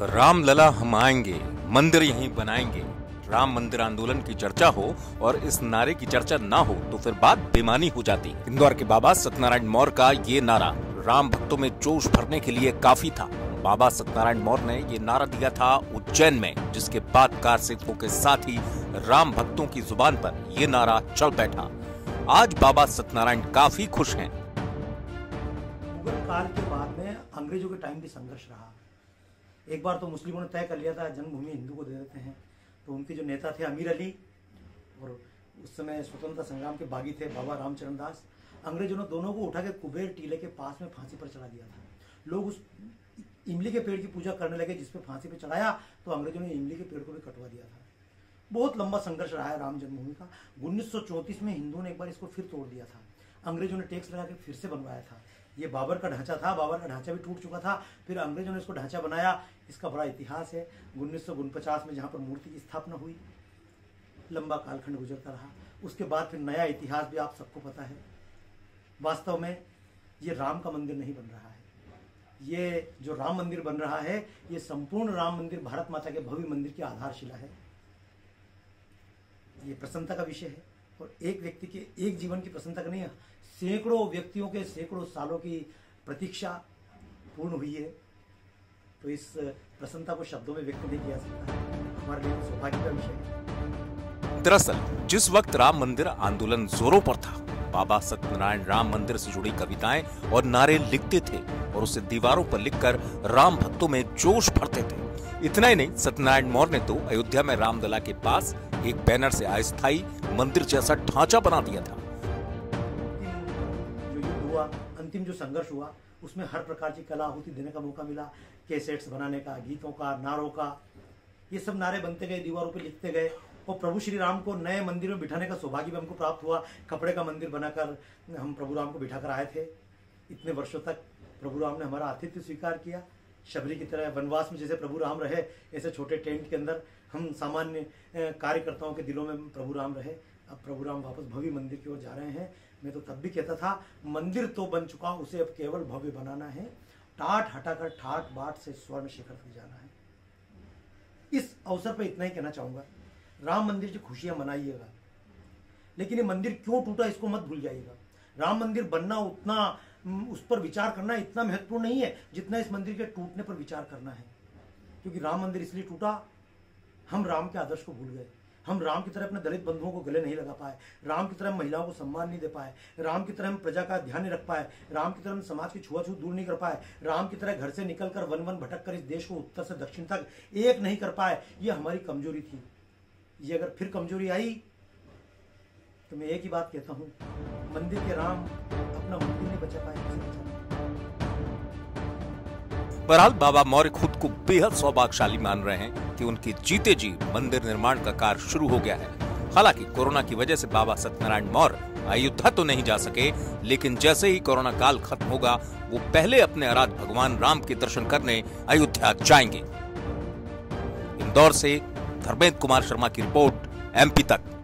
रामलला हम आएँगे, मंदिर यहीं बनाएँगे। राम मंदिर आंदोलन की चर्चा हो और इस नारे की चर्चा ना हो तो फिर बात बेमानी हो जाती। इंदौर के बाबा सत्यनारायण मौर्य का ये नारा, राम भक्तों में जोश भरने के लिए काफ़ी था। बाबा सत्यनारायण मौर्य ने ये नारा दिया था उज्जैन में, जिसके बाद कार के साथ ही राम भक्तों की ज़ुबान पर ये नारा चल बैठा। आज बाबा सत्यनारायण काफ़ी खुश हैं। काल के बाद में अंग्रेज़ों के टाइम भी संघर्ष रहा। एक बार तो मुस्लिमों ने तय कर लिया था, जन्मभूमि हिंदू को दे देते हैं। तो उनके जो नेता थे अमीर अली और उस समय स्वतंत्रता संग्राम के बागी थे बाबा रामचरण दास, अंग्रेज़ों ने दोनों को उठा के कुबेर टीले के पास में फांसी पर चढ़ा दिया था। लोग उस इमली के पेड़ की पूजा करने लगे जिसपे फांसी पे चढ़ाया तो अंग्रेज़ों ने इमली के पेड़ को भी कटवा दिया था। बहुत लंबा संघर्ष रहा है राम जन्मभूमि का। उन्नीस में हिंदुओं ने एक बार इसको फिर तोड़ दिया था। अंग्रेज़ों ने टैक्स लगा के फिर से बनवाया था। ये बाबर का ढांचा था, बाबर का ढांचा भी टूट चुका था, फिर अंग्रेज़ों ने इसको ढांचा बनाया। इसका बड़ा इतिहास है। उन्नीस में जहाँ पर मूर्ति की स्थापना हुई, लंबा कालखंड गुजरता रहा। उसके बाद फिर नया इतिहास भी आप सबको पता है। वास्तव में ये राम का मंदिर नहीं बन रहा है। ये जो राम मंदिर बन रहा है, ये संपूर्ण राम मंदिर भारत माता के भव्य मंदिर की आधारशिला है। ये प्रसन्नता का विषय है। और एक व्यक्ति के एक जीवन की प्रसन्नता का नहीं है। सैकड़ों व्यक्तियों के सैकड़ों सालों की प्रतीक्षा पूर्ण हुई है। तो इस प्रसन्नता को शब्दों में व्यक्त नहीं किया सकता। हमारे लिए सौभाग्य का विषय दरअसल, जिस वक्त राम मंदिर आंदोलन जोरों पर था, बाबा सत्यनारायण राम मंदिर से जुड़ी कविताएँ और नारे लिखते थे और उसे दीवारों पर लिखकर राम भक्तों में जोश भरते थे इतना ही नहीं, सत्यनारायण मौर्य ने तो अयोध्या में रामदला के पास एक बैनर से अस्थायी मंदिर जैसा ढांचा बना दिया था। जो हुआ, अंतिम जो संघर्ष हुआ, उसमें हर प्रकार की कला आहुति देने का मौका मिला। कैसेट्स बनाने का, गीतों का, नारों का, ये सब नारे बनते गए, दीवारों पे लिखते गए। और प्रभु श्री राम को नए मंदिर में बिठाने का सौभाग्य भी हमको प्राप्त हुआ। कपड़े का मंदिर बनाकर हम प्रभु राम को बिठा कर आए थे। इतने वर्षों तक प्रभु राम ने हमारा आतिथ्य स्वीकार किया। शबरी की तरह वनवास में जैसे प्रभु राम रहे, ऐसे छोटे टेंट के अंदर हम सामान्य कार्यकर्ताओं के दिलों में प्रभु राम रहे। अब प्रभु राम वापस भव्य मंदिर की ओर जा रहे हैं। मैं तो तब भी कहता था, मंदिर तो बन चुका, उसे अब केवल भव्य बनाना है। टाट हटाकर ठाट बाट से स्वर्ण शिखर तक जाना है। इस अवसर पर इतना ही कहना चाहूँगा, राम मंदिर की खुशियाँ मनाइएगा। लेकिन ये मंदिर क्यों टूटा, इसको मत भूल जाइएगा। राम मंदिर बनना उतना उस पर विचार करना इतना महत्वपूर्ण नहीं है जितना इस मंदिर के टूटने पर विचार करना है। क्योंकि राम मंदिर इसलिए टूटा, हम राम के आदर्श को भूल गए। हम राम की तरह अपने दलित बंधुओं को गले नहीं लगा पाए। राम की तरह महिलाओं को सम्मान नहीं दे पाए। राम की तरह हम प्रजा का ध्यान नहीं रख पाए। राम की तरह हम समाज की छुआछूत दूर नहीं कर पाए। राम की तरह घर से निकलकर वन वन भटक कर इस देश को उत्तर से दक्षिण तक एक नहीं कर पाए, ये हमारी कमज़ोरी थी। ये अगर फिर कमज़ोरी आई तो मैं एक ही बात कहता हूँ, मंदिर के राम अपना मंदिर नहीं बचा पाए बहरहाल, बाबा मौर्य खुद को बेहद सौभाग्यशाली मान रहे हैं कि उनकी जीते जी मंदिर निर्माण का कार्य शुरू हो गया है। हालाँकि कोरोना की वजह से बाबा सत्यनारायण मौर्य अयोध्या तो नहीं जा सके, लेकिन जैसे ही कोरोना काल खत्म होगा, वो पहले अपने आराध भगवान राम के दर्शन करने अयोध्या जाएँगे। इंदौर से धर्मेंद्र कुमार शर्मा की रिपोर्ट, एमपी तक।